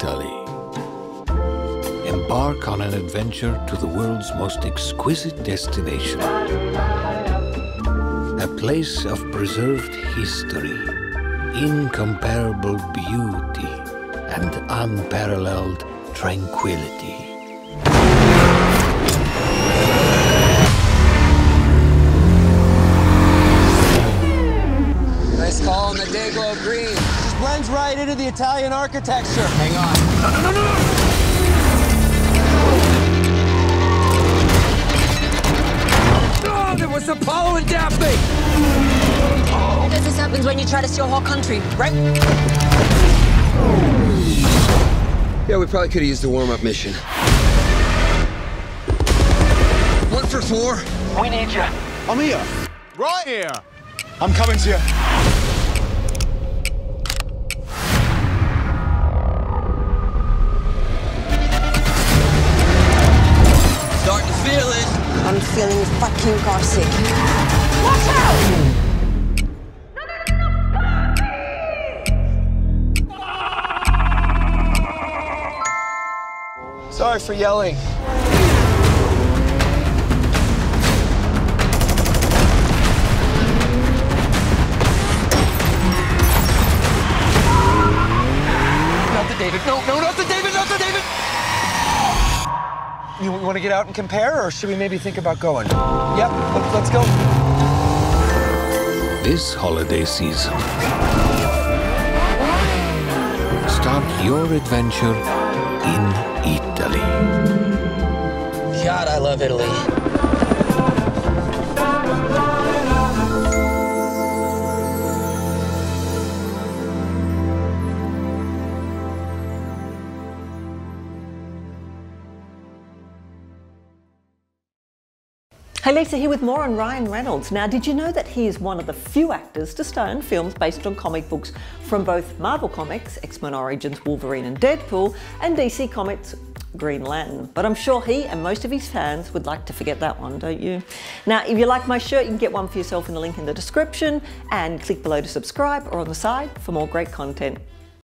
Italy. Embark on an adventure to the world's most exquisite destination. A place of preserved history, incomparable beauty, and unparalleled tranquility. Nice call on the Dayglow green. Just blends right into the Italian architecture. Hang on. No, no, no, no, no! Oh, there was Apollo and Daphne! Because this happens when you try to see a whole country, right? Yeah, we probably could have used a warm-up mission. One for four. We need you. I'm here. Right here. I'm coming to you. Feeling fucking car sick. Watch out! Sorry for yelling. You want to get out and compare, or should we maybe think about going? Yep, let- let's go. This holiday season, start your adventure in Italy. God, I love Italy. Hey Lisa here with more on Ryan Reynolds. Now, did you know that he is one of the few actors to star in films based on comic books from both Marvel Comics, X Men Origins, Wolverine and Deadpool, and DC Comics, Green Lantern? But I'm sure he and most of his fans would like to forget that one, don't you? Now, if you like my shirt, you can get one for yourself in the link in the description and click below to subscribe or on the side for more great content.